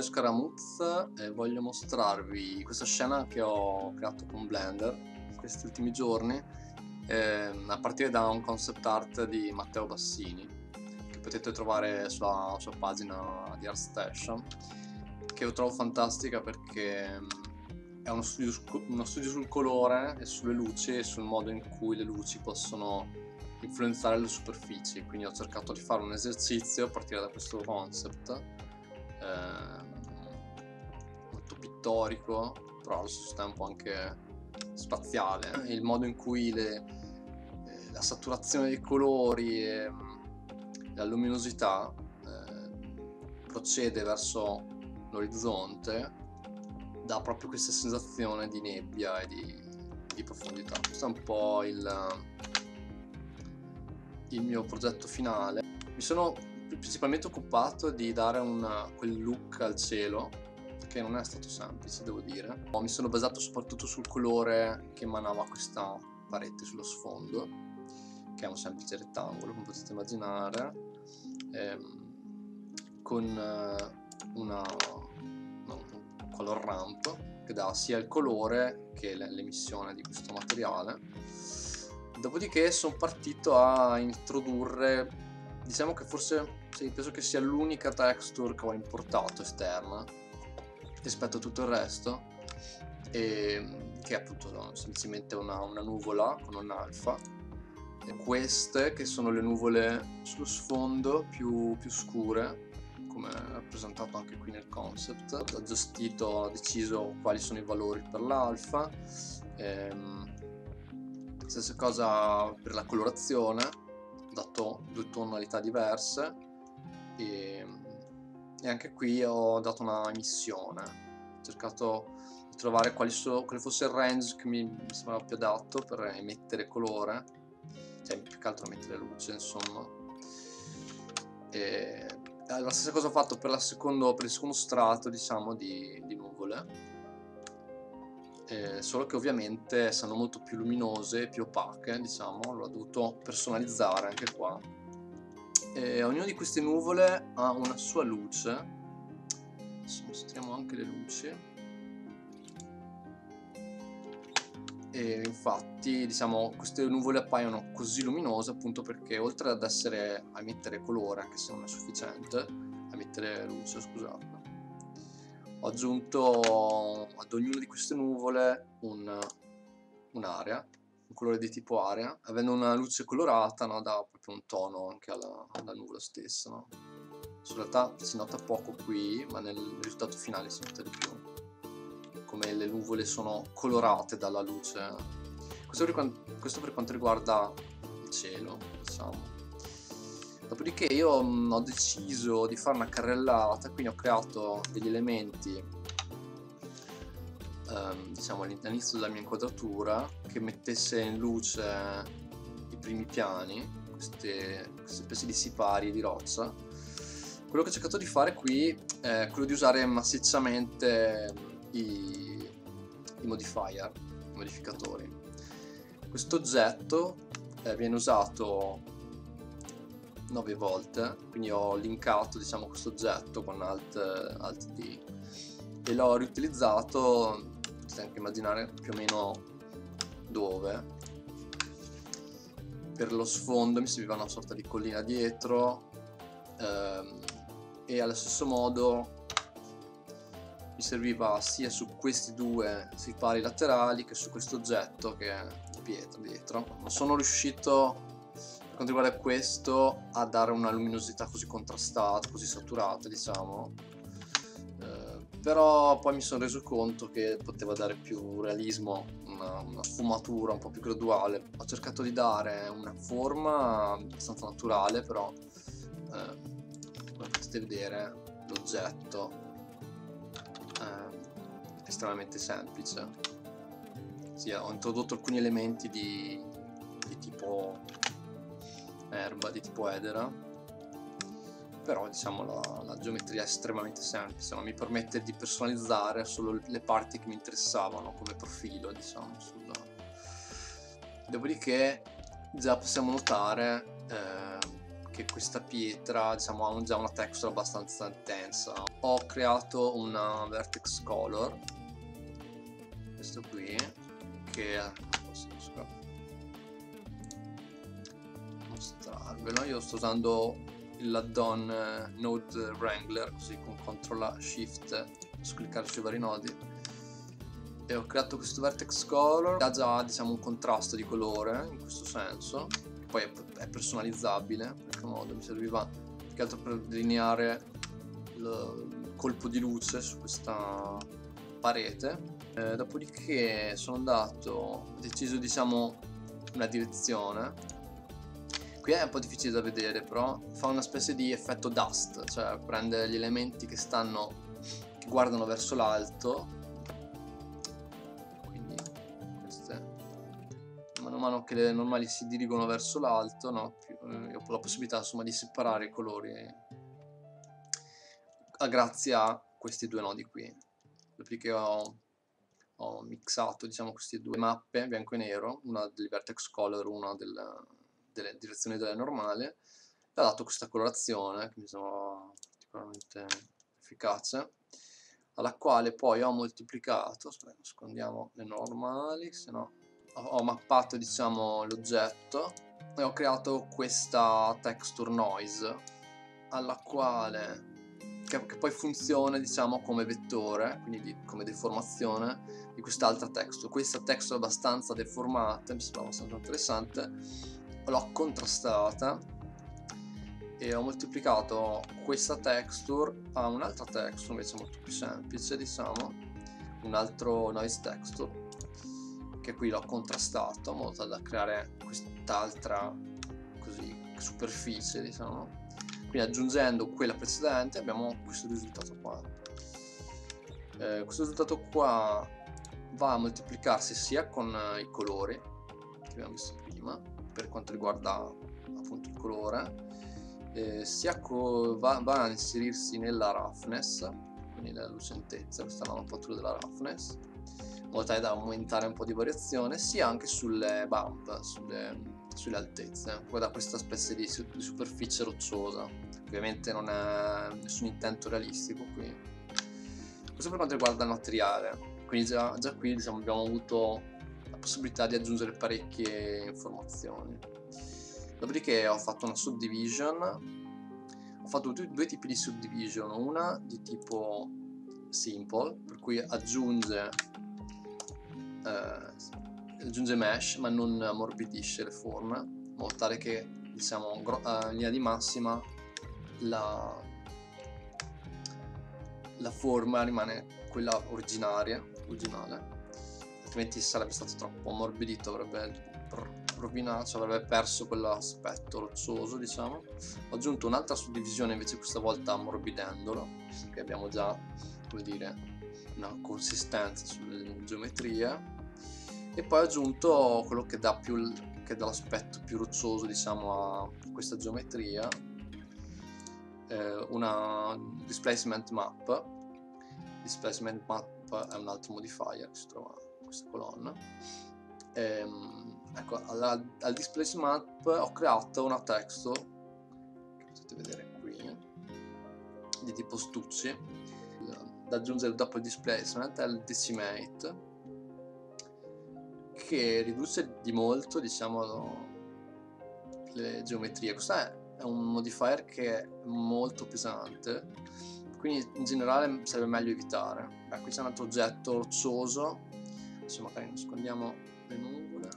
Dario Scaramuz e voglio mostrarvi questa scena che ho creato con Blender in questi ultimi giorni eh, a partire da un concept art di Matteo Bassini che potete trovare sulla sua pagina di ArtStation che io trovo fantastica perché mm, è uno studio, uno studio sul colore e sulle luci e sul modo in cui le luci possono influenzare le superfici. Quindi ho cercato di fare un esercizio a partire da questo concept eh, pittorico, però allo stesso tempo anche spaziale. Il modo in cui le, eh, la saturazione dei colori e mm, la luminosità eh, procede verso l'orizzonte dà proprio questa sensazione di nebbia e di, di profondità. Questo è un po' il, il mio progetto finale. Mi sono principalmente occupato di dare una, quel look al cielo che non è stato semplice devo dire. Mi sono basato soprattutto sul colore che emanava questa parete sullo sfondo che è un semplice rettangolo come potete immaginare ehm, con uh, una, un color ramp che dà sia il colore che l'emissione di questo materiale. Dopodiché sono partito a introdurre diciamo che forse penso che sia l'unica texture che ho importato esterna rispetto a tutto il resto e, che è appunto semplicemente una, una nuvola con un alfa. E queste che sono le nuvole sullo sfondo più, più scure come rappresentato anche qui nel concept ho gestito, ho deciso quali sono i valori per l'alfa ehm, stessa cosa per la colorazione ho dato due tonalità diverse e, e anche qui ho dato una missione. Ho cercato di trovare quali, so, quale fosse il range che mi, sembrava più adatto per emettere colore. Cioè più che altro emettere luce insomma. E la stessa cosa ho fatto per, secondo, per il secondo strato diciamo di, di nuvole. Eh, solo che ovviamente essendo molto più luminose più opache diciamo l'ho dovuto personalizzare anche qua e ognuna di queste nuvole ha una sua luce. Adesso mostriamo anche le luci. E infatti diciamo queste nuvole appaiono così luminose appunto perché oltre ad essere a emettere colore anche se non è sufficiente a emettere luce scusate ho aggiunto ad ognuna di queste nuvole un'area. un colore di tipo area, avendo una luce colorata no, dà proprio un tono anche alla, alla nuvola stessa. No? In realtà si nota poco qui, ma nel risultato finale si nota di più, come le nuvole sono colorate dalla luce. Questo per, quanto, questo per quanto riguarda il cielo, diciamo. Dopodiché io mh, ho deciso di fare una carrellata, quindi ho creato degli elementi ehm, diciamo all'inizio della mia inquadratura che mettesse in luce i primi piani queste, queste specie di sipari di roccia. Quello che ho cercato di fare qui è quello di usare massicciamente i, i modifier i modificatori. Questo oggetto eh, viene usato 9 volte quindi ho linkato diciamo questo oggetto con alt, alt D. E l'ho riutilizzato potete anche immaginare più o meno dove. Per lo sfondo mi serviva una sorta di collina dietro ehm, e allo stesso modo mi serviva sia su questi due sipari laterali che su questo oggetto che è pietra dietro. Non sono riuscito per quanto riguarda questo a dare una luminosità così contrastata così saturata diciamo però poi mi sono reso conto che poteva dare più realismo, una, una, sfumatura un po' più graduale. Ho cercato di dare una forma abbastanza naturale, però eh, come potete vedere l'oggetto è estremamente semplice. Sì, ho introdotto alcuni elementi di, di tipo erba, di tipo edera però diciamo la, la, geometria è estremamente semplice, ma mi permette di personalizzare solo le parti che mi interessavano come profilo, diciamo. Sulla... Dopodiché già possiamo notare eh, che questa pietra diciamo ha già una texture abbastanza intensa ho creato una vertex color questo qui che mostrarvelo io sto usando l'add-on eh, node wrangler così con CTRL shift posso cliccare sui vari nodi. E ho creato questo vertex color ha già diciamo un contrasto di colore in questo senso. Poi è personalizzabile in qualche modo mi serviva più che altro per delineare il colpo di luce su questa parete. Eh, dopodiché sono andato ho deciso diciamo una direzione qui è un po' difficile da vedere però fa una specie di effetto dust cioè prende gli elementi che stanno che guardano verso l'alto mano che le normali si dirigono verso l'alto, no? eh, ho la possibilità insomma, di separare i colori grazie a questi due nodi qui. Dopodiché ho, ho mixato diciamo, queste due mappe, bianco e nero, una del vertex color, una del, delle direzioni della normale, e ho dato questa colorazione che mi sembra particolarmente efficace alla quale poi ho moltiplicato, aspetta, nascondiamo le normali, se no ho mappato diciamo l'oggetto e ho creato questa texture noise alla quale che, che poi funziona diciamo come vettore quindi di, come deformazione di quest'altra texture. Questa texture abbastanza deformata mi sembra abbastanza interessante l'ho contrastata e ho moltiplicato questa texture a un'altra texture invece molto più semplice diciamo un altro noise texture che qui l'ho contrastato in modo da creare quest'altra superficie diciamo. Quindi aggiungendo quella precedente abbiamo questo risultato qua. Eh, questo risultato qua va a moltiplicarsi sia con i colori che abbiamo visto prima per quanto riguarda appunto il colore. Eh, sia va, va, a inserirsi nella roughness quindi nella lucentezza questa è la mappatura della roughness modo tale da aumentare un po' di variazione sia anche sulle bump, sulle, sulle altezze da questa specie di, di, superficie rocciosa ovviamente non è nessun intento realistico qui questo per quanto riguarda il materiale. Quindi già, già qui diciamo, abbiamo avuto la possibilità di aggiungere parecchie informazioni. Dopodiché ho fatto una subdivision. Ho fatto due, due tipi di subdivision. Una di tipo simple per cui aggiunge eh, aggiunge mesh ma non ammorbidisce le forme in modo tale che diciamo eh, in linea di massima la, la forma rimane quella originaria originale altrimenti sarebbe stato troppo ammorbidito avrebbe rovinato cioè avrebbe perso quell'aspetto roccioso diciamo. Ho aggiunto un'altra suddivisione invece questa volta ammorbidendolo che abbiamo già come dire una consistenza sulle geometrie. E poi ho aggiunto quello che dà, più, che dà l'aspetto più roccioso diciamo a questa geometria. Eh, una displacement map. Displacement map è un altro modifier che si trova questa colonna. Ehm, ecco al, al displacement map ho creato una texture che potete vedere qui di tipo stucci da aggiungere dopo il displacement è il decimate che riduce di molto diciamo le geometrie. Questo è un modifier che è molto pesante quindi in generale sarebbe meglio evitare. Qui c'è un altro oggetto roccioso adesso magari nascondiamo le nuvole.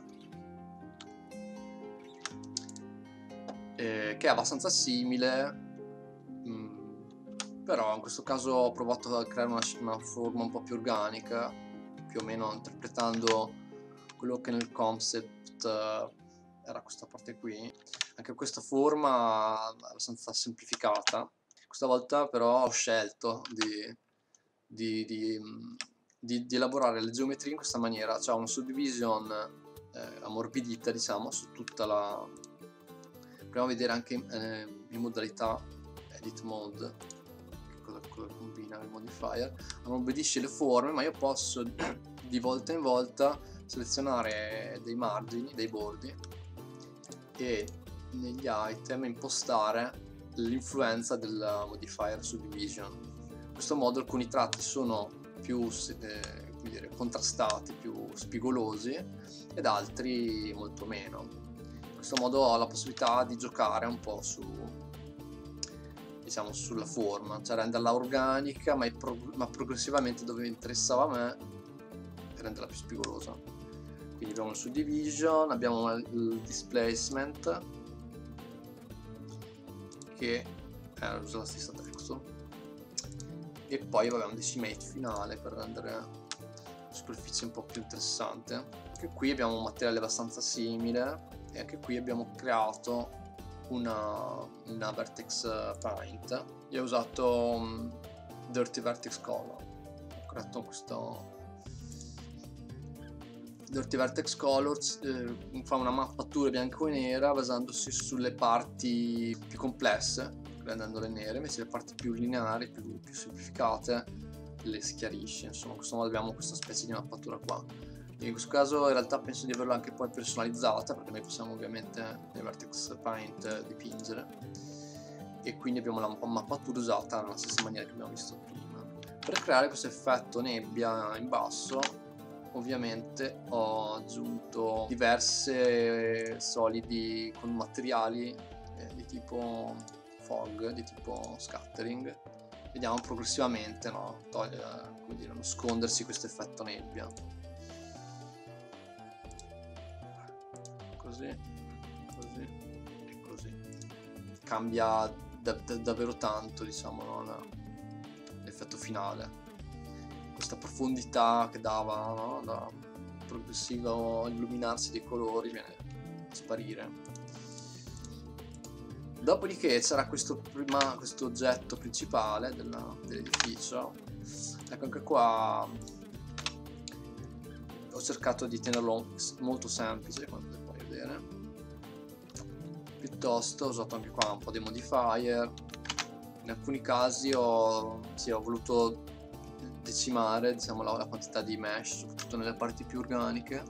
Eh, che è abbastanza simile però in questo caso ho provato a creare una, una forma un po' più organica più o meno interpretando quello che nel concept uh, era questa parte qui. Anche questa forma è abbastanza semplificata. Questa volta però ho scelto di, di, di, di elaborare le geometrie in questa maniera cioè una subdivision eh, ammorbidita diciamo su tutta la proviamo a vedere anche eh, in modalità edit mode cosa combina il modifier non obbedisce le forme ma io posso di volta in volta selezionare dei margini, dei bordi e negli item impostare l'influenza del modifier subdivision. In questo modo alcuni tratti sono più eh, dire, contrastati, più spigolosi ed altri molto meno. In questo modo ho la possibilità di giocare un po' su, diciamo, sulla forma, cioè renderla organica ma, prog ma progressivamente dove interessava a me renderla più spigolosa. Quindi abbiamo il subdivision, abbiamo il displacement che eh, usa la stessa e poi abbiamo un decimate finale per rendere la superficie un po' più interessante. Anche qui abbiamo un materiale abbastanza simile e anche qui abbiamo creato una, una vertex paint. Io ho usato um, dirty vertex color. Ho creato questo Dirty Vertex Colors eh, fa una mappatura bianco e nera basandosi sulle parti più complesse, rendendole nere, invece le parti più lineari, più, più semplificate, le schiarisce. Insomma, in questo modo abbiamo questa specie di mappatura qua. In questo caso in realtà penso di averla anche poi personalizzata perché noi possiamo ovviamente nel Vertex Paint dipingere e quindi abbiamo la mappatura usata nella stessa maniera che abbiamo visto prima. Per creare questo effetto nebbia in basso ovviamente ho aggiunto diverse solidi con materiali eh, di tipo fog, di tipo scattering. Vediamo progressivamente no, togliere, come dire, nascondersi questo effetto nebbia. Così così e così. Cambia da, da, davvero tanto diciamo no, l'effetto finale. Questa profondità che dava no? da progressivo illuminarsi dei colori viene a sparire dopodiché c'era questo, prima, questo oggetto principale dell'edificio. Ecco anche qua ho cercato di tenerlo molto semplice come potete vedere. Piuttosto ho usato anche qua un po' di modifier. In alcuni casi ho, sì, ho voluto decimare diciamo, la, la, quantità di mesh, soprattutto nelle parti più organiche.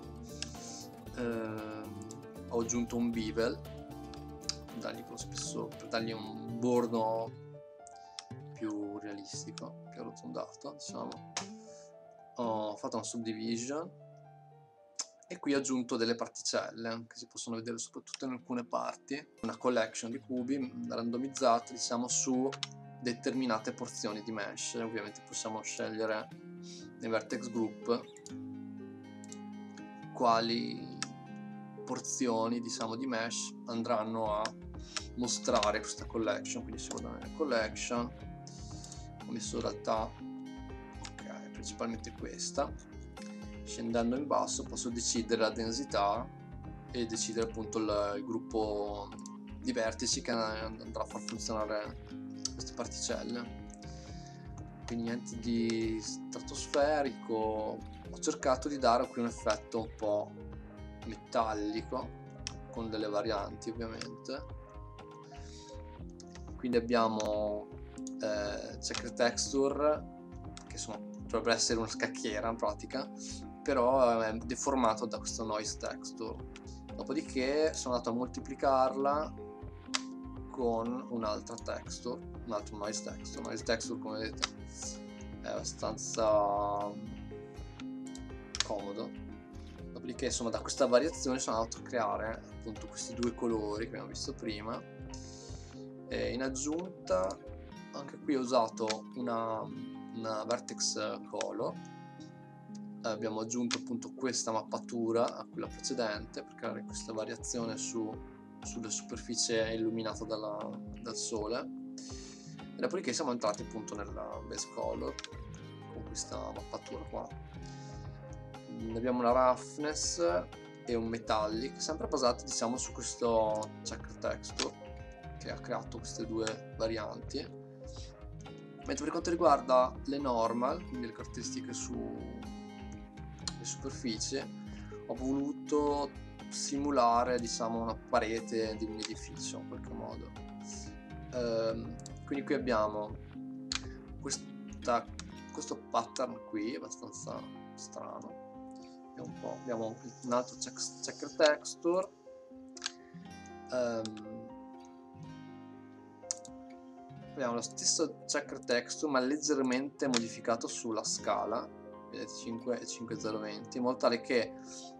Eh, ho aggiunto un bevel dargli, spesso, per dargli un bordo più realistico, più arrotondato, diciamo. Ho fatto una subdivision e qui ho aggiunto delle particelle che si possono vedere soprattutto in alcune parti una collection di cubi randomizzati diciamo su determinate porzioni di mesh ovviamente possiamo scegliere nei vertex group quali porzioni diciamo di mesh andranno a mostrare questa collection quindi se vado nella collection ho messo in realtà ok principalmente questa. Scendendo in basso posso decidere la densità e decidere appunto il, il gruppo di vertici che andrà a far funzionare queste particelle. Quindi niente di stratosferico. Ho cercato di dare qui un effetto un po' metallico con delle varianti ovviamente quindi abbiamo eh, checker texture che insomma dovrebbe essere una scacchiera in pratica però è deformato da questo noise texture dopodiché sono andato a moltiplicarla con un'altra texture, un altro noise texture. Noise texture come vedete è abbastanza mm, comodo. Dopodiché insomma da questa variazione sono andato a creare appunto questi due colori che abbiamo visto prima. E in aggiunta anche qui ho usato una, una vertex color. Abbiamo aggiunto appunto questa mappatura a quella precedente per creare questa variazione su sulla superficie illuminata dalla, dal sole. E dopodiché siamo entrati appunto nella base color con questa mappatura qua. Abbiamo una roughness e un metallic sempre basati diciamo su questo checker texture che ha creato queste due varianti. Mentre per quanto riguarda le normal quindi le caratteristiche sulle superfici ho voluto simulare diciamo una parete di un edificio in qualche modo. Ehm, quindi qui abbiamo questa, questo pattern qui abbastanza strano. Un abbiamo un altro check, checker texture. Ehm, abbiamo lo stesso checker texture ma leggermente modificato sulla scala vedete 5 e 5020 in modo tale che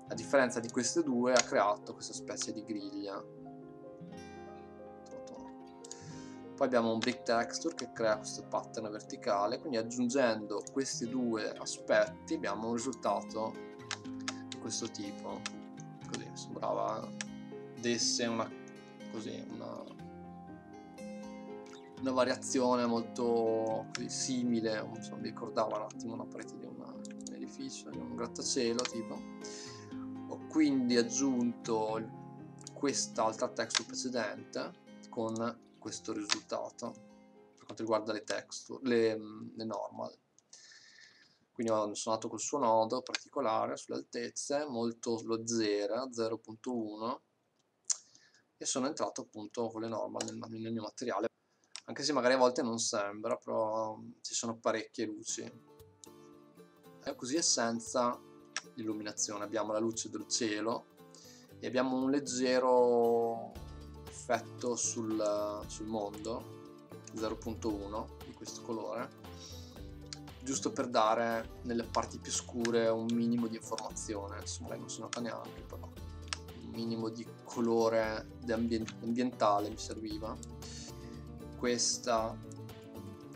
a differenza di queste due ha creato questa specie di griglia. Poi abbiamo un brick texture che crea questo pattern verticale quindi aggiungendo questi due aspetti abbiamo un risultato di questo tipo. Così sembrava desse una così una una variazione molto simile, so, mi ricordava un attimo una parete di una, un edificio, di un grattacielo tipo. Ho quindi aggiunto quest'altra texture precedente con questo risultato per quanto riguarda le texture, le, le normal. Quindi sono andato col suo nodo particolare sulle altezze, molto lo 0, 0.1 e sono entrato appunto con le normal nel, nel mio materiale anche se magari a volte non sembra, però ci sono parecchie luci. E così è senza illuminazione, abbiamo la luce del cielo e abbiamo un leggero effetto sul, sul mondo 0.1 di questo colore giusto per dare nelle parti più scure un minimo di informazione. Insomma non si nota neanche però un minimo di colore ambientale mi serviva questa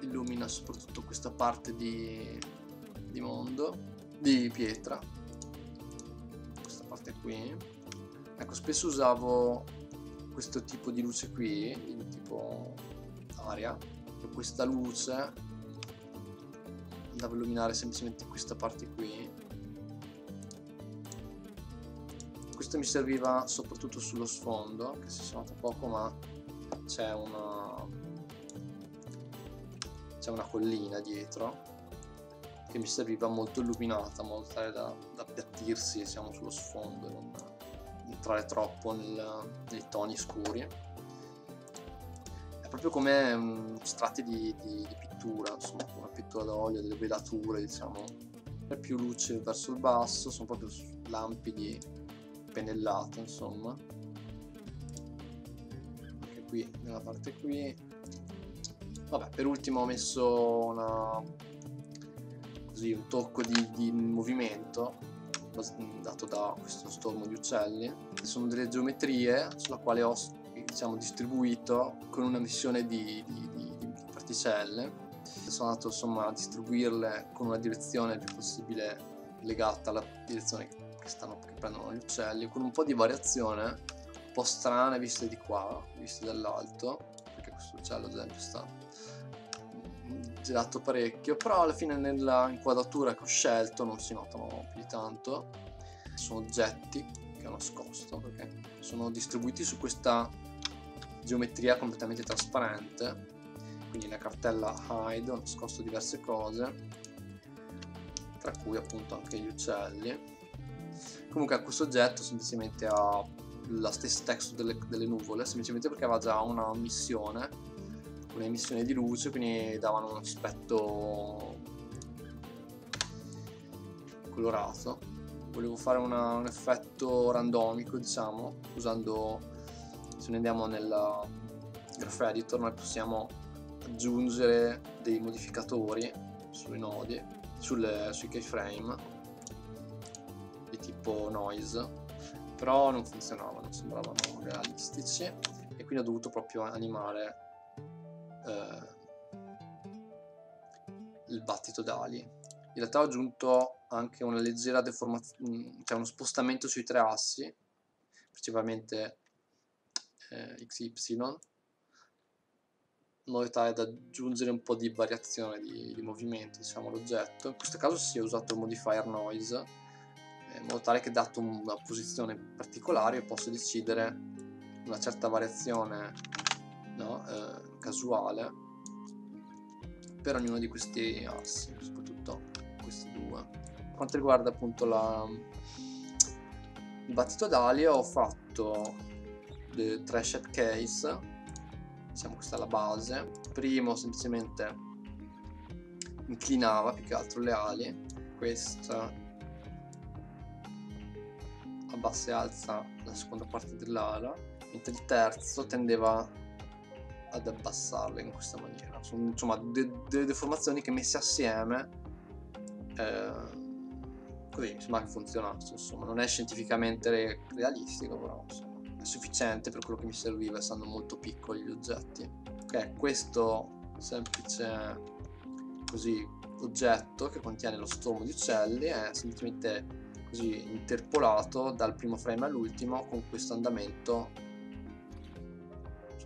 illumina soprattutto questa parte di, di mondo, di pietra, questa parte qui. Ecco, spesso usavo questo tipo di luce qui, di tipo aria, e questa luce andava a illuminare semplicemente questa parte qui. Questo mi serviva soprattutto sullo sfondo, che si è suonato poco, ma c'è una c'è una collina dietro che mi serviva molto illuminata, molto tale da, da appiattirsi diciamo, sullo sfondo, non entrare troppo nel, nei toni scuri. È proprio come um, strati di, di, di, pittura, insomma, una pittura d'olio, delle velature, diciamo. È più luce verso il basso, sono proprio lampidi pennellate, insomma. Anche qui, nella parte qui, Vabbè, per ultimo ho messo una, così, un tocco di, di movimento dato da questo stormo di uccelli. Sono delle geometrie sulla quale ho diciamo, distribuito con una missione di, di, di, di particelle. Sono andato insomma, a distribuirle con una direzione più possibile legata alla direzione che, stanno, che prendono gli uccelli, con un po' di variazione, un po' strane viste di qua, viste dall'alto, perché questo uccello ad esempio sta girato parecchio, però alla fine nella inquadratura che ho scelto non si notano più di tanto. Sono oggetti che ho nascosto perché sono distribuiti su questa geometria completamente trasparente. Quindi nella cartella hide ho nascosto diverse cose, tra cui appunto anche gli uccelli. Comunque questo oggetto semplicemente ha la stessa texture delle, delle nuvole, semplicemente perché aveva già una missione un'emissione di luce quindi davano un aspetto colorato. Volevo fare una, un effetto randomico diciamo usando se noi andiamo nel graph editor noi possiamo aggiungere dei modificatori sui nodi sulle, sui keyframe di tipo noise. Però non funzionavano, sembravano realistici e quindi ho dovuto proprio animare il battito d'ali. In realtà ho aggiunto anche una leggera deformazione, cioè uno spostamento sui tre assi, principalmente eh, XY, in modo tale da aggiungere un po' di variazione di, di movimento, diciamo, all'oggetto. In questo caso si è usato il modifier noise, eh, in modo tale che dato una posizione particolare io posso decidere una certa variazione no? eh, casuale per ognuno di questi assi, soprattutto questi due. Per quanto riguarda appunto la, il battito d'ali ho fatto le tre shed case, diciamo questa è la base, primo semplicemente inclinava più che altro le ali, questa abbassa e alza la seconda parte dell'ala, mentre il terzo tendeva ad abbassarle in questa maniera. Sono insomma delle de deformazioni che messe assieme eh, così mi sembra che funziona. Insomma, non è scientificamente realistico, però insomma, è sufficiente per quello che mi serviva, essendo molto piccoli gli oggetti. Ok, questo semplice così oggetto che contiene lo stomo di uccelli è semplicemente così interpolato dal primo frame all'ultimo con questo andamento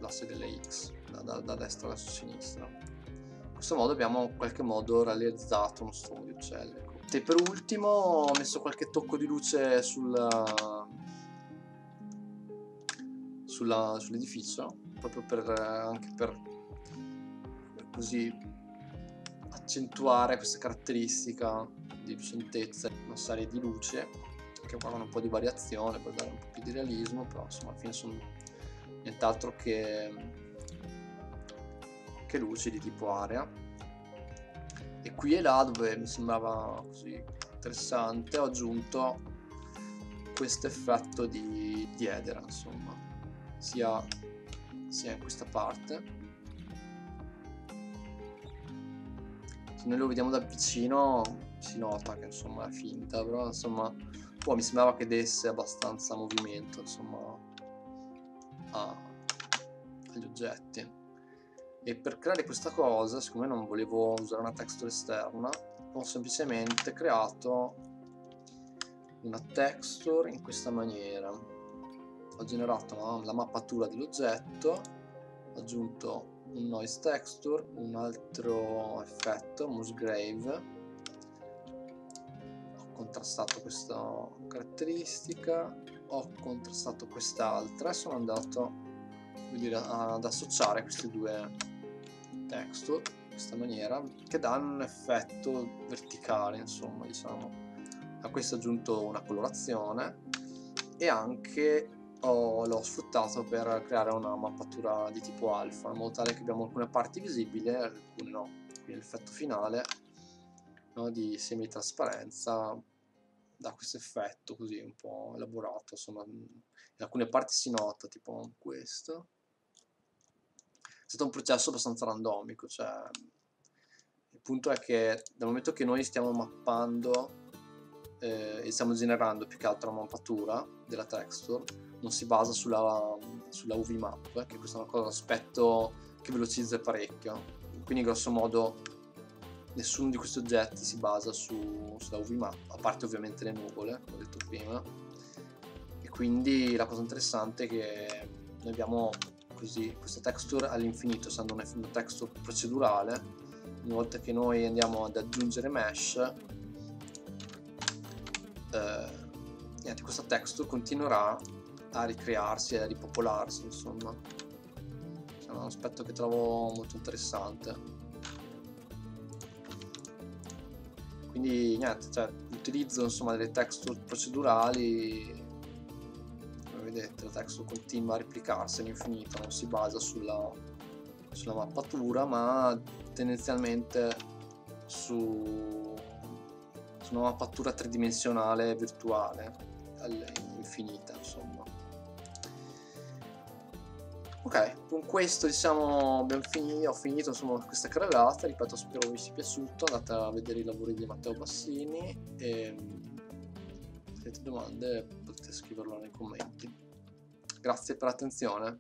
sull'asse delle X da, da, da, destra verso sinistra in questo modo abbiamo in qualche modo realizzato uno stomo di uccelli ecco. e per ultimo ho messo qualche tocco di luce sul, sull'edificio proprio per, anche per, per così accentuare questa caratteristica di lucentezza, una serie di luce che provano un po' di variazione per dare un po' più di realismo, però insomma alla fine sono nient'altro che, che luci di tipo area. E qui e là dove mi sembrava così interessante ho aggiunto questo effetto di, di edera, insomma, sia, sia in questa parte. Se noi lo vediamo da vicino si nota che insomma è finta però insomma poi mi sembrava che desse abbastanza movimento insomma a, agli oggetti. E per creare questa cosa siccome non volevo usare una texture esterna ho semplicemente creato una texture in questa maniera. Ho generato no, la mappatura dell'oggetto ho aggiunto un noise texture, un altro effetto, Musgrave. Ho contrastato questa caratteristica, ho contrastato quest'altra e sono andato dire, ad associare questi due texture in questa maniera che danno un effetto verticale, insomma, diciamo. A questo ho aggiunto una colorazione e anche ho, l'ho sfruttato per creare una mappatura di tipo alfa in modo tale che abbiamo alcune parti visibili e alcune no quindi l'effetto finale no, di semi-trasparenza da questo effetto così un po' elaborato insomma in alcune parti si nota tipo questo è stato un processo abbastanza randomico cioè il punto è che dal momento che noi stiamo mappando eh, e stiamo generando più che altro la mappatura della texture non si basa sulla, sulla UV map, che questo è un aspetto che velocizza parecchio. Quindi grosso modo nessuno di questi oggetti si basa su, sulla UV map, a parte ovviamente le nuvole, come ho detto prima. E quindi la cosa interessante è che noi abbiamo così questa texture all'infinito, essendo una, texture procedurale, ogni volta che noi andiamo ad aggiungere mesh, eh, niente, questa texture continuerà a ricrearsi e a ripopolarsi insomma. È un aspetto che trovo molto interessante quindi niente cioè l'utilizzo insomma delle texture procedurali come vedete la texture continua a replicarsi all'infinito non si basa sulla, sulla mappatura ma tendenzialmente su, su una mappatura tridimensionale virtuale all'infinita insomma Ok, con questo diciamo finito, ho finito insomma questa carrellata, ripeto spero vi sia piaciuto, andate a vedere i lavori di Matteo Bassini e se avete domande potete scriverlo nei commenti. Grazie per l'attenzione.